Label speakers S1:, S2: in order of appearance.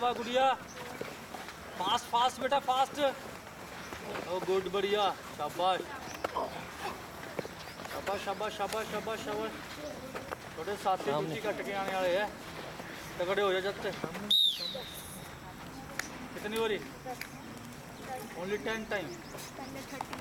S1: वाह गुड़िया। Fast fast बेटा फास्ट। ओ गुड बढ़िया। शाबाश। शाबाश शाबाश शाबाश शाबाश शाबाश। थोड़े साथी दूसरी कट के आने वाले हैं। तगड़े हो जा जब तक कितनी हो रही? ओनली टेन टाइम
S2: पहले थर्टीन